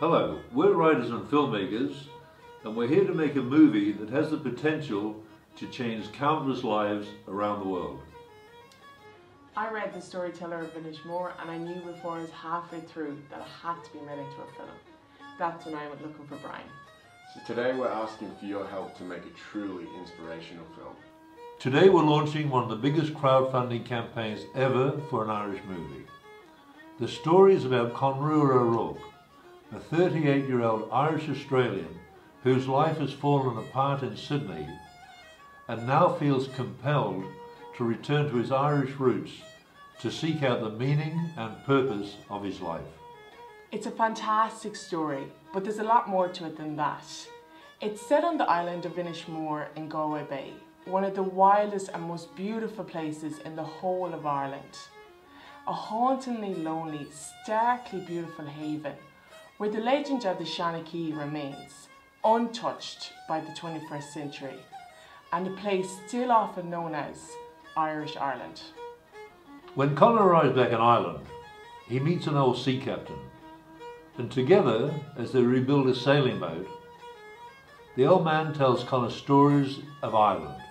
Hello, we're writers and filmmakers, and we're here to make a movie that has the potential to change countless lives around the world. I read The Storyteller of Inishmore and I knew before I was halfway through that it had to be made into a film. That's when I went looking for Brian. So today we're asking for your help to make a truly inspirational film. Today we're launching one of the biggest crowdfunding campaigns ever for an Irish movie. The story is about Conroy O'Rourke, a 38 year old Irish Australian whose life has fallen apart in Sydney and now feels compelled to return to his Irish roots to seek out the meaning and purpose of his life. It's a fantastic story, but there's a lot more to it than that. It's set on the island of Inishmore in Galway Bay, one of the wildest and most beautiful places in the whole of Ireland. A hauntingly lonely, starkly beautiful haven where the legend of the Seanachie remains, untouched by the 21st century, and a place still often known as Irish Ireland. When Conor arrives back in Ireland, he meets an old sea captain, and together, as they rebuild a sailing boat, the old man tells Conor stories of Ireland,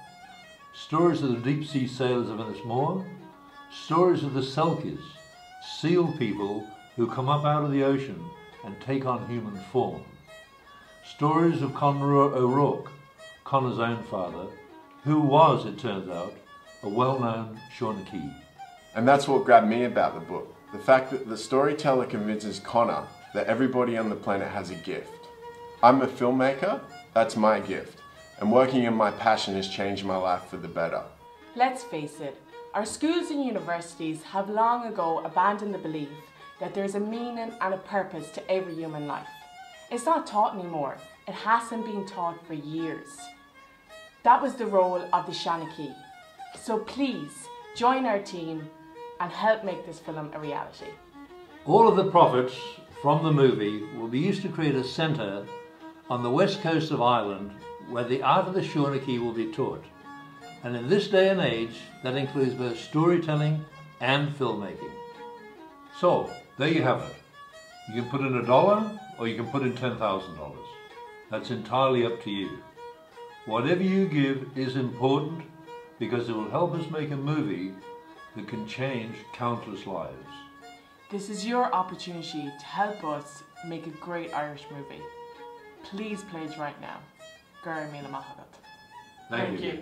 stories of the deep sea sailors of Inishmore, stories of the Selkies, seal people who come up out of the ocean and take on human form, stories of Conroy O'Rourke, Conor's own father, who was, it turns out, a well-known Seanachie. And that's what grabbed me about the book. The fact that the storyteller convinces Conor that everybody on the planet has a gift. I'm a filmmaker, that's my gift. And working in my passion has changed my life for the better. Let's face it, our schools and universities have long ago abandoned the belief that there's a meaning and a purpose to every human life. It's not taught anymore. It hasn't been taught for years. That was the role of the Seanachie. So please, join our team and help make this film a reality. All of the profits from the movie will be used to create a centre on the west coast of Ireland where the art of the Seanachie will be taught. And in this day and age, that includes both storytelling and filmmaking. So, there you have it. You can put in a dollar or you can put in $10,000. That's entirely up to you. Whatever you give is important because it will help us make a movie that can change countless lives. This is your opportunity to help us make a great Irish movie. Please pledge right now. Gary Mila Thank, Thank you. you.